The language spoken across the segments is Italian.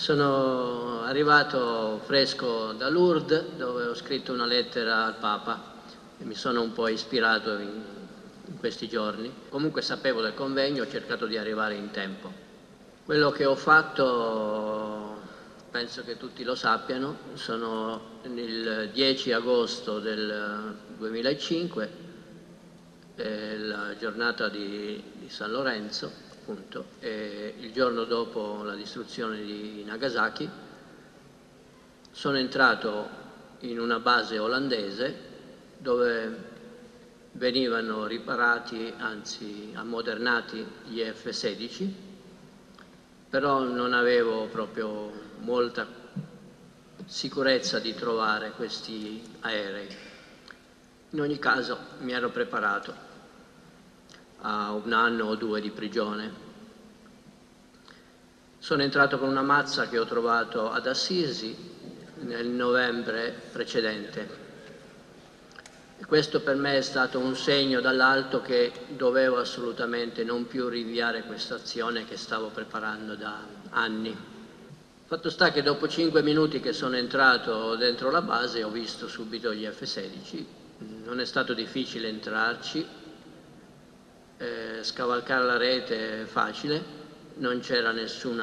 Sono arrivato fresco da Lourdes dove ho scritto una lettera al Papa e mi sono un po' ispirato in, in questi giorni. Comunque sapevo del convegno, ho cercato di arrivare in tempo. Quello che ho fatto, penso che tutti lo sappiano, sono il 10 agosto del 2005, eh, la giornata di, di San Lorenzo, appunto, e il giorno dopo la distruzione di Nagasaki sono entrato in una base olandese dove venivano riparati, anzi ammodernati gli F-16, però non avevo proprio molta sicurezza di trovare questi aerei. In ogni caso mi ero preparato a un anno o due di prigione. Sono entrato con una mazza che ho trovato ad Assisi nel novembre precedente. Questo per me è stato un segno dall'alto che dovevo assolutamente non più rinviare questa azione che stavo preparando da anni. Fatto sta che dopo cinque minuti che sono entrato dentro la base ho visto subito gli F-16, non è stato difficile entrarci, eh, scavalcare la rete è facile, non c'era nessun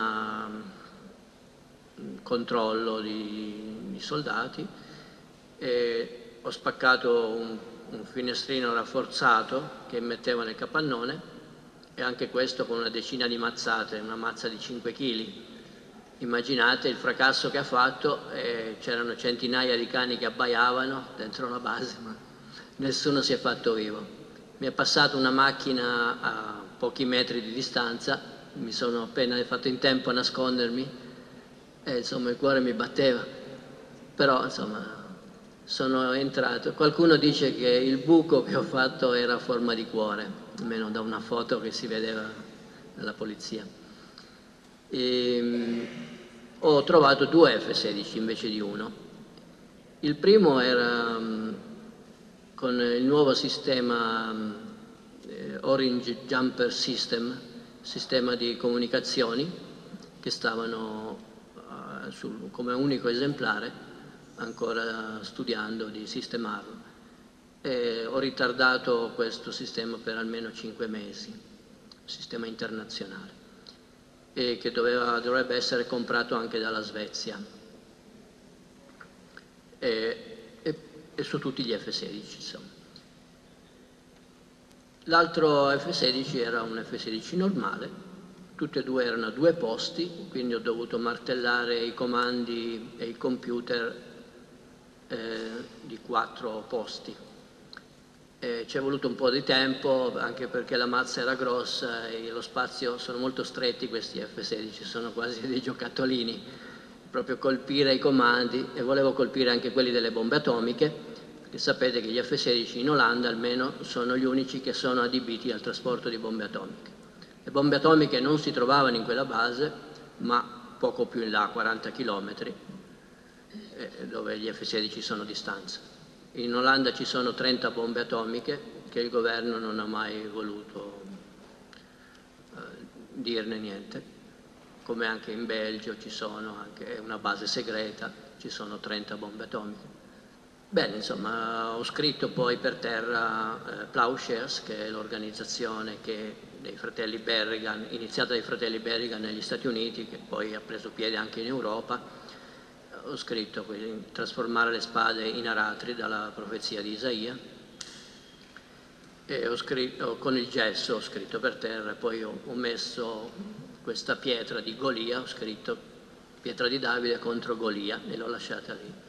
mm, controllo di, di soldati ho spaccato un, un finestrino rafforzato che metteva nel capannone e anche questo con una decina di mazzate, una mazza di 5 kg. Immaginate il fracasso che ha fatto, eh, c'erano centinaia di cani che abbaiavano dentro la base, ma nessuno si è fatto vivo. Mi è passata una macchina a pochi metri di distanza, mi sono appena fatto in tempo a nascondermi e insomma il cuore mi batteva, però insomma sono entrato. Qualcuno dice che il buco che ho fatto era a forma di cuore, almeno da una foto che si vedeva dalla polizia. E, ehm, ho trovato due F-16 invece di uno. Il primo era con il nuovo sistema eh, Orange Jumper System, sistema di comunicazioni che stavano uh, sul, come unico esemplare ancora studiando di sistemarlo. E ho ritardato questo sistema per almeno cinque mesi, sistema internazionale, e che doveva, dovrebbe essere comprato anche dalla Svezia. E, e su tutti gli F-16 L'altro F-16 era un F-16 normale, tutti e due erano a due posti, quindi ho dovuto martellare i comandi e i computer eh, di quattro posti. Ci è voluto un po' di tempo, anche perché la mazza era grossa e lo spazio sono molto stretti questi F-16, sono quasi dei giocattolini, proprio colpire i comandi e volevo colpire anche quelli delle bombe atomiche e sapete che gli F-16 in Olanda almeno sono gli unici che sono adibiti al trasporto di bombe atomiche. Le bombe atomiche non si trovavano in quella base, ma poco più in là, 40 km, eh, dove gli F-16 sono a distanza. In Olanda ci sono 30 bombe atomiche che il governo non ha mai voluto eh, dirne niente, come anche in Belgio ci sono anche una base segreta, ci sono 30 bombe atomiche. Bene, insomma, ho scritto poi per terra eh, Plowshares, che è l'organizzazione dei fratelli Berrigan, iniziata dai fratelli Berrigan negli Stati Uniti, che poi ha preso piede anche in Europa. Ho scritto quindi, trasformare le spade in aratri dalla profezia di Isaia. E ho scritto, con il gesso ho scritto per terra, poi ho, ho messo questa pietra di Golia, ho scritto pietra di Davide contro Golia e l'ho lasciata lì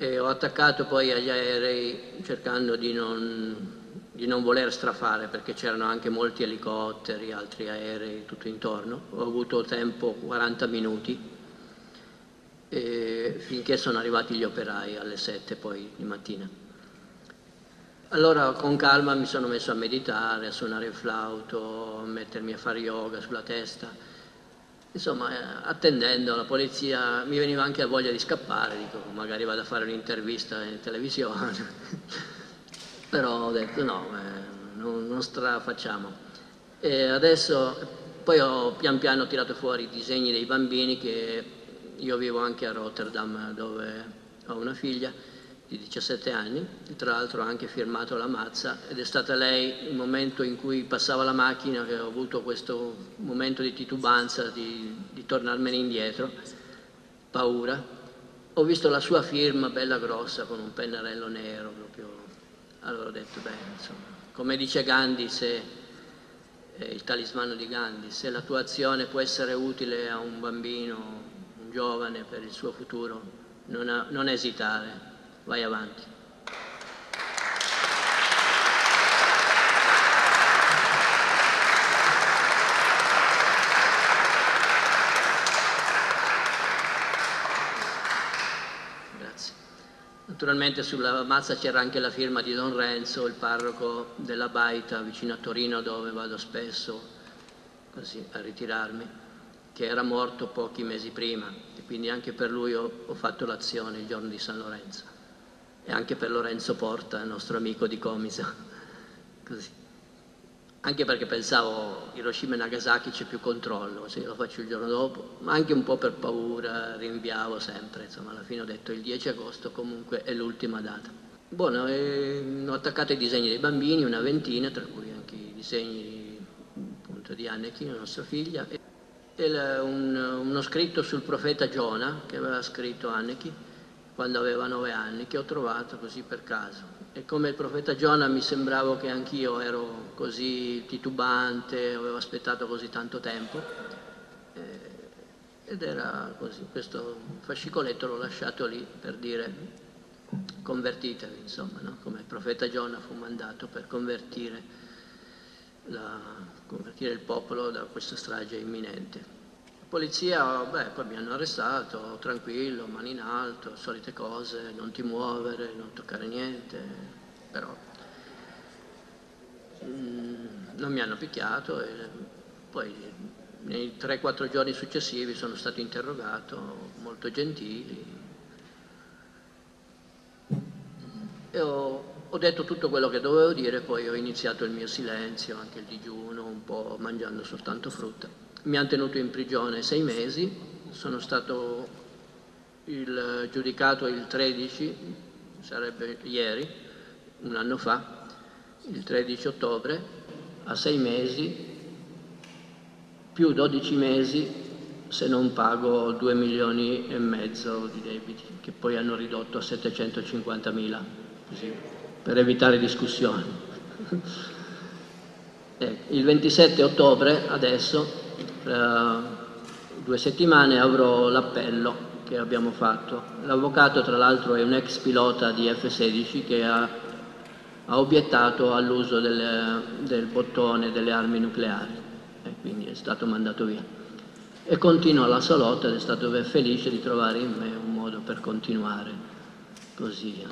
e ho attaccato poi agli aerei cercando di non, di non voler strafare perché c'erano anche molti elicotteri, altri aerei tutto intorno. Ho avuto tempo 40 minuti finché sono arrivati gli operai alle 7 poi di mattina. Allora con calma mi sono messo a meditare, a suonare il flauto, a mettermi a fare yoga sulla testa Insomma, eh, attendendo la polizia mi veniva anche la voglia di scappare, dico magari vado a fare un'intervista in televisione, però ho detto no, eh, non, non strafacciamo. E adesso poi ho pian piano tirato fuori i disegni dei bambini che io vivo anche a Rotterdam dove ho una figlia di 17 anni, tra l'altro ha anche firmato la mazza ed è stata lei il momento in cui passava la macchina che ho avuto questo momento di titubanza, di, di tornarmene indietro, paura. Ho visto la sua firma bella grossa con un pennarello nero proprio, allora ho detto beh insomma, come dice Gandhi se eh, il talismano di Gandhi, se la tua azione può essere utile a un bambino, un giovane per il suo futuro, non, non esitare, vai avanti. Grazie. Naturalmente sulla mazza c'era anche la firma di Don Renzo, il parroco della Baita vicino a Torino dove vado spesso così, a ritirarmi, che era morto pochi mesi prima e quindi anche per lui ho, ho fatto l'azione il giorno di San Lorenzo e anche per Lorenzo Porta, nostro amico di Comisa. Così. Anche perché pensavo Hiroshima e Nagasaki c'è più controllo, se lo faccio il giorno dopo, ma anche un po' per paura, rinviavo sempre, insomma alla fine ho detto il 10 agosto comunque è l'ultima data. Buono, eh, ho attaccato i disegni dei bambini, una ventina, tra cui anche i disegni appunto, di Anneki, la nostra figlia, e, e un, uno scritto sul profeta Giona che aveva scritto Anneki, quando aveva nove anni, che ho trovato così per caso. E come il profeta Giona mi sembrava che anch'io ero così titubante, avevo aspettato così tanto tempo. Eh, ed era così, questo fascicoletto l'ho lasciato lì per dire convertitevi, insomma, no? come il profeta Giona fu mandato per convertire, la, convertire il popolo da questa strage imminente polizia, beh, poi mi hanno arrestato, tranquillo, mani in alto, solite cose, non ti muovere, non toccare niente, però mm, non mi hanno picchiato e poi nei 3-4 giorni successivi sono stato interrogato, molto gentili, e ho, ho detto tutto quello che dovevo dire, poi ho iniziato il mio silenzio, anche il digiuno, un po' mangiando soltanto frutta mi hanno tenuto in prigione sei mesi, sono stato il, giudicato il 13, sarebbe ieri, un anno fa, il 13 ottobre, a sei mesi, più 12 mesi se non pago 2 milioni e mezzo di debiti, che poi hanno ridotto a 750 mila, così, per evitare discussioni. ecco, il 27 ottobre, adesso, tra due settimane avrò l'appello che abbiamo fatto. L'avvocato tra l'altro è un ex pilota di F-16 che ha, ha obiettato all'uso del, bottone delle armi nucleari e quindi è stato mandato via. E continua la sua lotta ed è stato felice di trovare in me un modo per continuare così.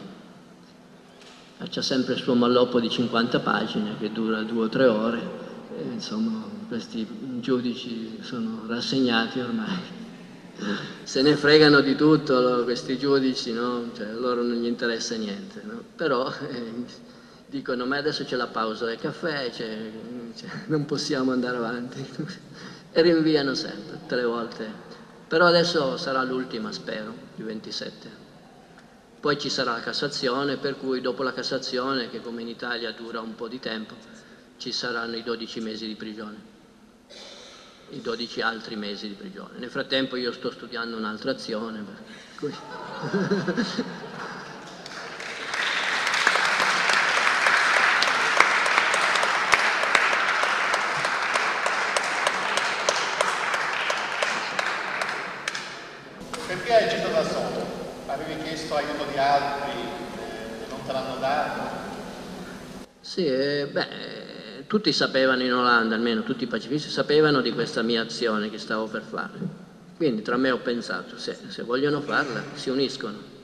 C'è sempre il suo malloppo di 50 pagine che dura due o tre ore, e, insomma questi giudici sono rassegnati ormai. Se ne fregano di tutto questi giudici, no? cioè, a loro non gli interessa niente, no? però eh, dicono ma adesso c'è la pausa del caffè, cioè, cioè, non possiamo andare avanti e rinviano sempre, le volte. Però adesso sarà l'ultima, spero, il 27. Poi ci sarà la Cassazione, per cui dopo la Cassazione, che come in Italia dura un po' di tempo, ci saranno i 12 mesi di prigione i 12 altri mesi di prigione. Nel frattempo io sto studiando un'altra azione. Perché hai agito da solo? Avevi chiesto aiuto di altri e non te l'hanno dato? Sì, eh, beh, tutti sapevano in Olanda, almeno tutti i pacifisti sapevano di questa mia azione che stavo per fare. Quindi tra me ho pensato, se, se vogliono farla, si uniscono.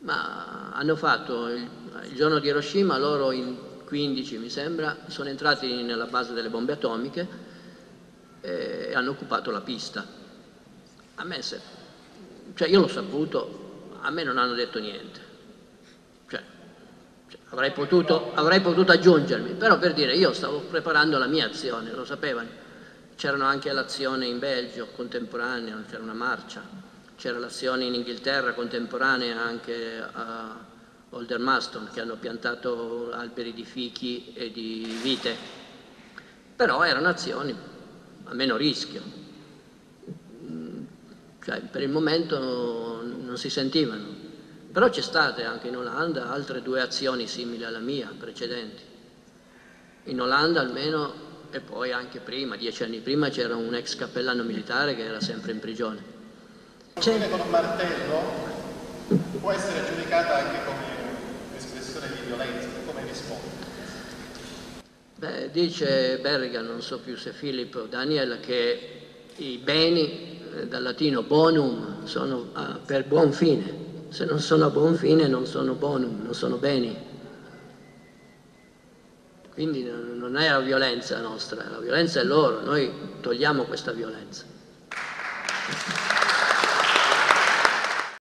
Ma hanno fatto il, il giorno di Hiroshima, loro in 15 mi sembra, sono entrati nella base delle bombe atomiche e hanno occupato la pista. A me se, cioè io l'ho saputo, a me non hanno detto niente Avrei potuto, avrei potuto, aggiungermi, però per dire io stavo preparando la mia azione, lo sapevano. c'erano anche l'azione in Belgio contemporanea, c'era una marcia, c'era l'azione in Inghilterra contemporanea anche a Oldermaston che hanno piantato alberi di fichi e di vite, però erano azioni a meno rischio, cioè per il momento non si sentivano. Però c'è state anche in Olanda altre due azioni simili alla mia, precedenti. In Olanda almeno, e poi anche prima, dieci anni prima, c'era un ex cappellano militare che era sempre in prigione. C'è... con un martello può essere giudicata anche come espressione di violenza, come risponde? Beh, dice Berrigan, non so più se Filippo o Daniel, che i beni eh, dal latino bonum sono ah, per buon fine, se non sono a buon fine non sono bonum, non sono beni. Quindi non è la violenza nostra, la violenza è loro, noi togliamo questa violenza.